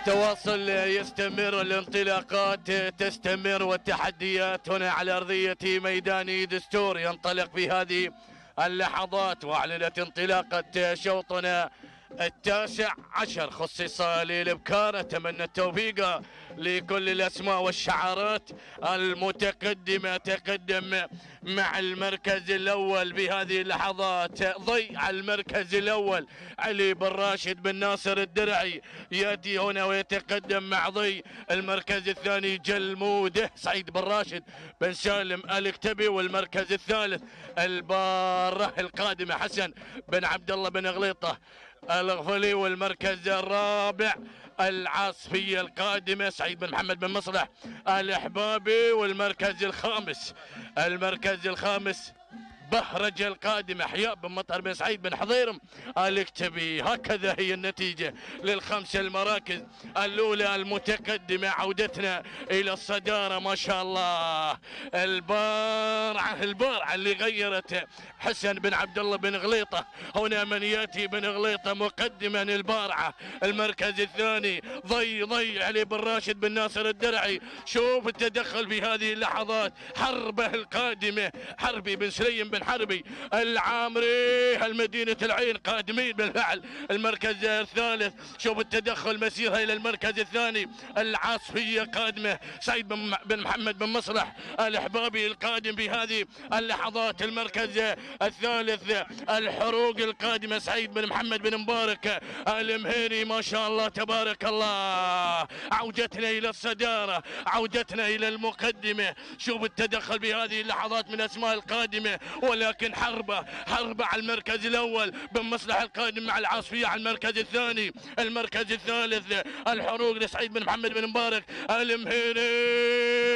التواصل يستمر الانطلاقات تستمر والتحديات هنا على أرضية ميدان دستور ينطلق في هذه اللحظات وأعلنت انطلاقة شوطنا التاسع عشر خصص للإبكار أتمنى التوفيق لكل الأسماء والشعارات المتقدمة تقدم مع المركز الأول بهذه اللحظات ضيع المركز الأول علي بن راشد بن ناصر الدرعي يأتي هنا ويتقدم مع ضي المركز الثاني جلموده سعيد بن راشد بن سالم الكتبي والمركز الثالث البارة القادمة حسن بن عبد الله بن غليطة. الغفلي والمركز الرابع العاصفية القادمة سعيد بن محمد بن مصلح الإحبابي والمركز الخامس. المركز الخامس بهرجة القادمة أحياء بن مطر بن سعيد بن حضيرم الاكتبي هكذا هي النتيجة للخمس المراكز الأولى المتقدمة عودتنا إلى الصدارة ما شاء الله. البارعة البارعة اللي غيرت حسن بن عبد الله بن غليطة هنا من يأتي بن غليطة مقدما البارعة. المركز الثاني ضي ضي علي بن راشد بن ناصر الدرعي. شوف التدخل في هذه اللحظات حربه القادمة حربي بن سليم بن حربي العامري المدينة العين قادمين بالفعل. المركز الثالث شوف التدخل مسيرها إلى المركز الثاني. العاصفية قادمة. سعيد بن محمد بن مصلح الإحبابي القادم بهذه اللحظات. المركز الثالث الحروق القادمة. سعيد بن محمد بن مبارك المهيري ما شاء الله تبارك الله. عودتنا إلى الصدارة عودتنا إلى المقدمة. شوف التدخل بهذه اللحظات من أسماء القادمة. ولكن حربة حربة على المركز الأول بن مصلح القادم مع العاصفية على المركز الثاني. المركز الثالث الحروق لسعيد بن محمد بن مبارك المهيري.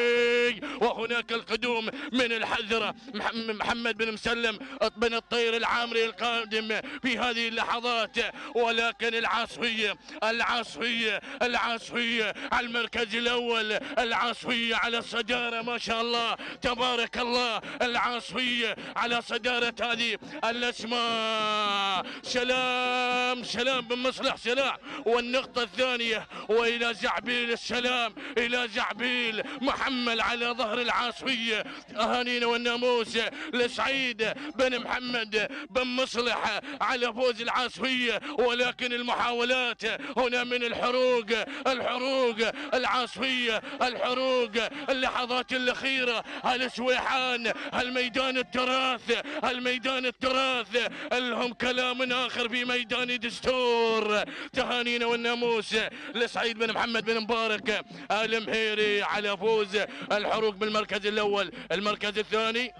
وهناك القدوم من الحذرة محمد بن مسلم بن الطير العامري القادم في هذه اللحظات. ولكن العاصفية العاصفية العاصفية على المركز الأول العاصفية على الصدارة ما شاء الله تبارك الله العاصفية على صدارة هذه الأسماء. سلام سلام بن مصلح سلاح والنقطة الثانية وإلى زعبيل السلام إلى زعبيل محمل على ظهر العاصفية أهانينا والناموس لسعيد بن محمد بن مصلح على فوز العاصفية ولكن المحاولات هنا من الحروق الحروق العاصفية الحروق اللحظات الأخيرة. السويحان الميدان التراث الميدان التراث؟ لهم كلام آخر في ميدان دستور؟ تهانينا والناموس لسعيد بن محمد بن مبارك. المهيري على فوز الحروق بالمركز الأول المركز الثاني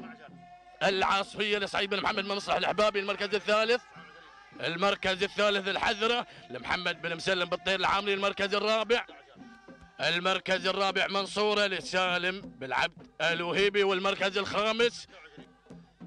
العاصفية لسعيد بن محمد بن مصلح الأحبابي المركز الثالث المركز الثالث الحذرة لمحمد بن مسلم بالطير العامري المركز الرابع المركز الرابع منصورة لسالم بالعبد الوهيبي والمركز الخامس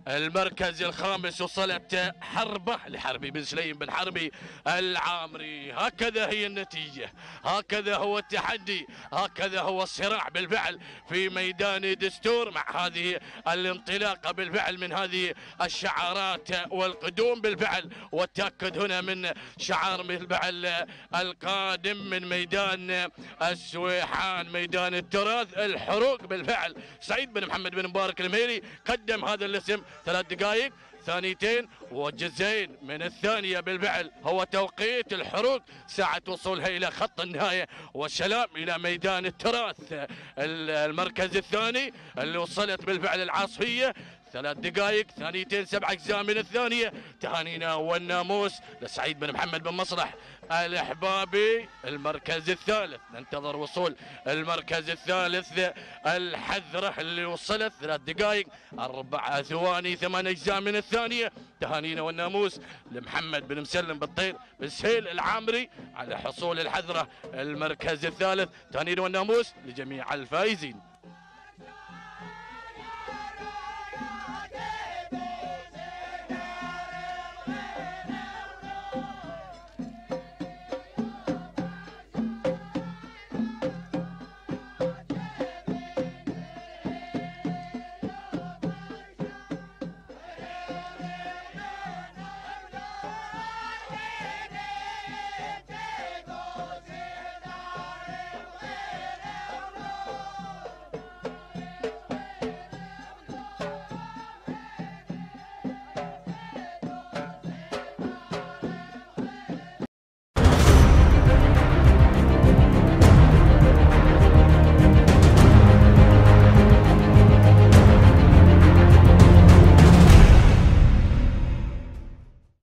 المركز الخامس وصلت حربة لحربي بن سليم بن حربي العامري. هكذا هي النتيجة. هكذا هو التحدي. هكذا هو الصراع بالفعل في ميدان دستور مع هذه الانطلاقة بالفعل من هذه الشعارات والقدوم بالفعل. والتأكد هنا من شعار بالفعل القادم من ميدان السويحان ميدان التراث الحروق بالفعل. سعيد بن محمد بن مبارك الميري قدم هذا الاسم ثلاث دقائق ثانيتين وجزئين من الثانية بالفعل هو توقيت الحروق. ساعة وصولها إلى خط النهاية والسلام إلى ميدان التراث. المركز الثاني اللي وصلت بالفعل العاصفية ثلاث دقائق ثانيتين سبع أجزاء من الثانية. تهانينا والناموس لسعيد بن محمد بن مصلح. الأحبابي المركز الثالث. ننتظر وصول المركز الثالث الحذرة اللي وصلت. ثلاث دقائق أربع ثواني ثمان أجزاء من الثانية. تهانينا والناموس لمحمد بن مسلم بالطير بن سهيل العامري على حصول الحذرة المركز الثالث. تهانينا والناموس لجميع الفائزين.